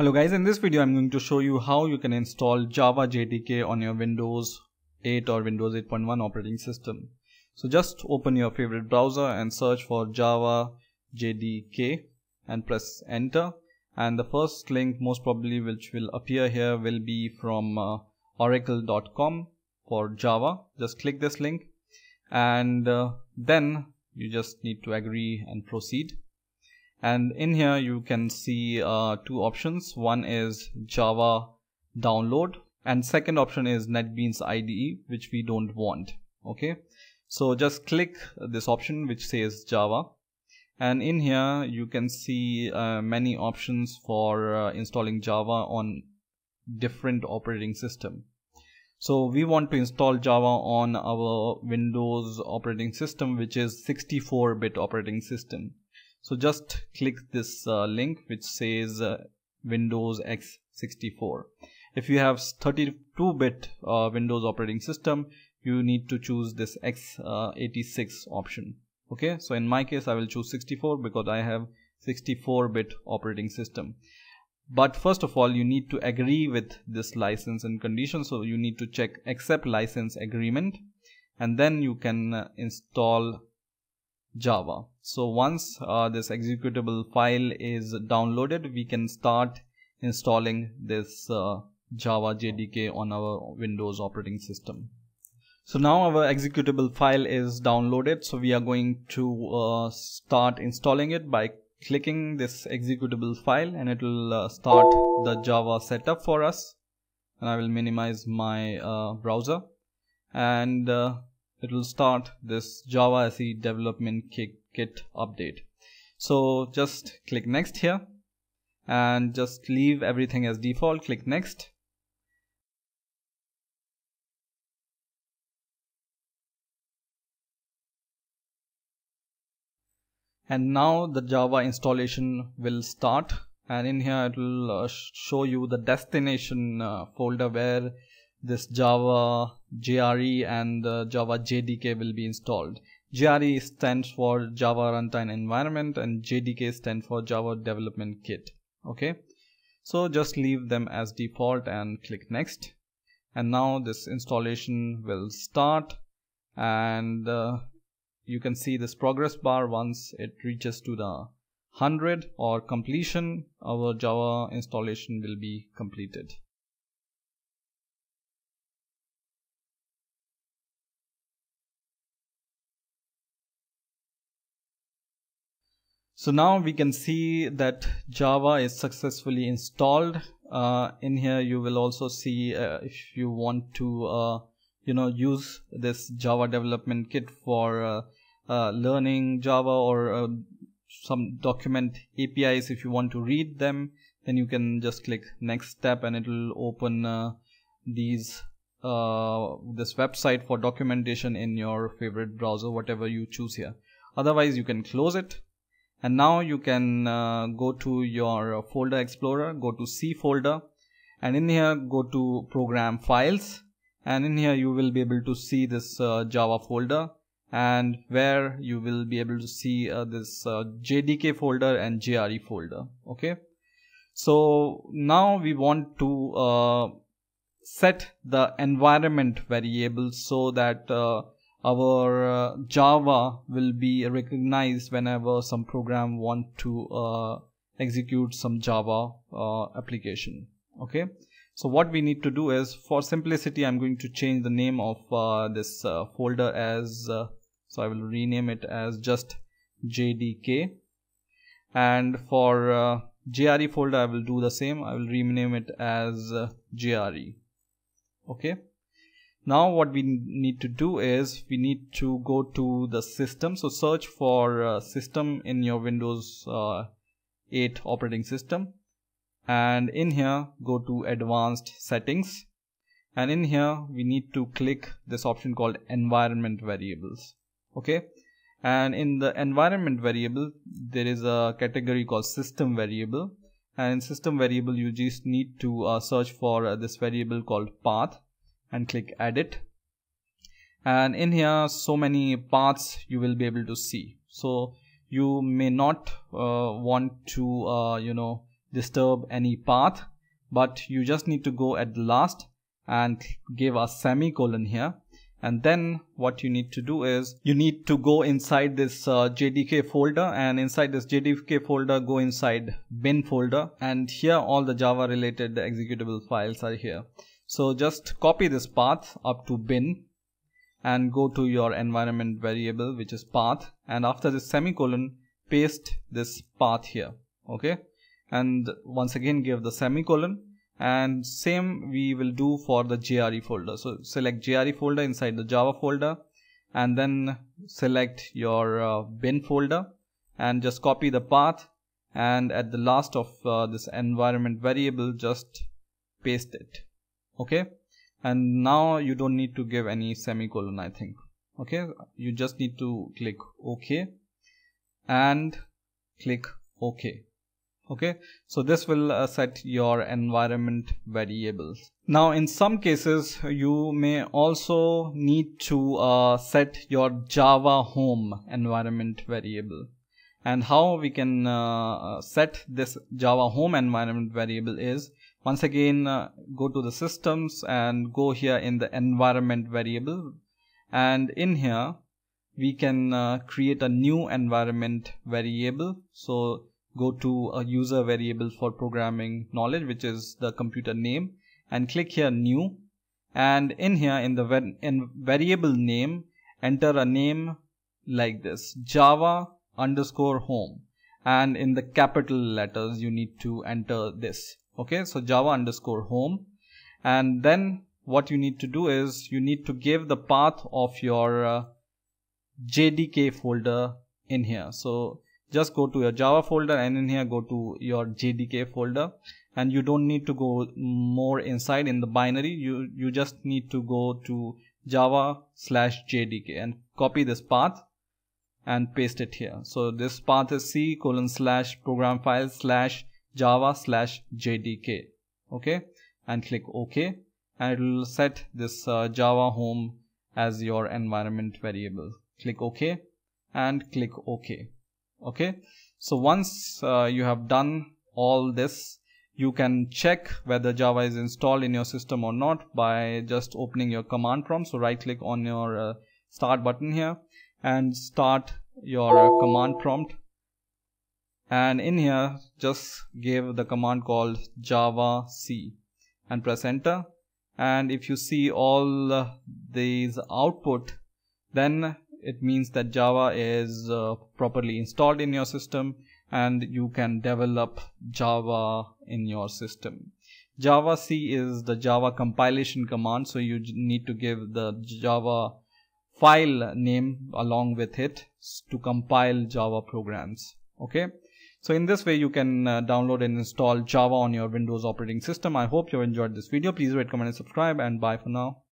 Hello guys, in this video I'm going to show you how you can install Java JDK on your Windows 8 or Windows 8.1 operating system. So just open your favorite browser and search for Java JDK and press enter and the first link most probably which will appear here will be from uh, oracle.com for Java. Just click this link and uh, then you just need to agree and proceed and in here you can see uh, two options. One is java download and second option is netbeans ide which we don't want. Okay? So just click this option which says java. And in here you can see uh, many options for uh, installing java on different operating system. So we want to install java on our windows operating system which is 64 bit operating system so just click this uh, link which says uh, Windows x64. If you have 32-bit uh, Windows operating system, you need to choose this x86 option. Okay, so in my case, I will choose 64 because I have 64-bit operating system. But first of all, you need to agree with this license and condition. So you need to check accept license agreement and then you can uh, install Java. So once uh, this executable file is downloaded, we can start installing this uh, Java JDK on our Windows operating system. So now our executable file is downloaded. So we are going to uh, start installing it by clicking this executable file and it will uh, start the Java setup for us. And I will minimize my uh, browser and uh, it will start this Java SE development kit update. So just click next here and just leave everything as default. Click next. And now the Java installation will start and in here it will uh, show you the destination uh, folder where this Java JRE and Java JDK will be installed. JRE stands for Java Runtime Environment and JDK stands for Java Development Kit. Okay, so just leave them as default and click next. And now this installation will start and uh, you can see this progress bar once it reaches to the 100 or completion our Java installation will be completed. So now we can see that Java is successfully installed. Uh, in here you will also see uh, if you want to uh, you know use this Java development kit for uh, uh, learning Java or uh, some document APIs if you want to read them then you can just click next step and it will open these this website for documentation in your favorite browser whatever you choose here otherwise you can close it and now you can uh, go to your folder explorer go to C folder. And in here go to program files. And in here you will be able to see this uh, Java folder. And where you will be able to see uh, this uh, JDK folder and JRE folder. Okay? So now we want to uh, set the environment variable so that uh, our uh, Java will be recognized whenever some program want to uh, execute some Java uh, application. Okay. So what we need to do is for simplicity, I'm going to change the name of uh, this uh, folder as, uh, so I will rename it as just JDK. And for JRE folder, I will do the same. I will rename it as JRE. Okay now what we need to do is we need to go to the system. So search for uh, system in your windows uh, 8 operating system. And in here go to advanced settings. And in here we need to click this option called environment variables. Okay? And in the environment variable there is a category called system variable. And in system variable you just need to uh, search for uh, this variable called path and click edit. And in here so many paths you will be able to see. So you may not uh, want to uh, you know disturb any path but you just need to go at the last and give a semicolon here. And then what you need to do is you need to go inside this uh, JDK folder and inside this JDK folder go inside bin folder. And here all the Java related executable files are here. So just copy this path up to bin and go to your environment variable which is path and after this semicolon paste this path here okay and once again give the semicolon and same we will do for the JRE folder. So select JRE folder inside the Java folder and then select your uh, bin folder and just copy the path and at the last of uh, this environment variable just paste it okay? And now you don't need to give any semicolon I think. Okay? You just need to click OK and click OK. Okay? So this will uh, set your environment variables. Now in some cases you may also need to uh, set your java home environment variable. And how we can uh, set this java home environment variable is once again uh, go to the systems and go here in the environment variable. And in here we can uh, create a new environment variable. So go to a user variable for programming knowledge which is the computer name and click here new. And in here in the in variable name enter a name like this java underscore home. And in the capital letters you need to enter this okay so java underscore home. And then what you need to do is you need to give the path of your uh, jdk folder in here. So just go to your java folder and in here go to your jdk folder. And you don't need to go more inside in the binary. You you just need to go to java slash jdk and copy this path and paste it here. So this path is c colon slash program file slash java slash jdk. Okay? And click ok. And it will set this uh, java home as your environment variable. Click ok and click ok. Okay? So once uh, you have done all this you can check whether java is installed in your system or not by just opening your command prompt. So right click on your uh, start button here and start your uh, command prompt and in here just give the command called java c and press enter and if you see all uh, these output then it means that Java is uh, properly installed in your system and you can develop Java in your system. Java C is the Java compilation command so you need to give the Java file name along with it to compile Java programs. Okay. So in this way you can uh, download and install Java on your Windows operating system. I hope you enjoyed this video. Please rate, comment and subscribe and bye for now.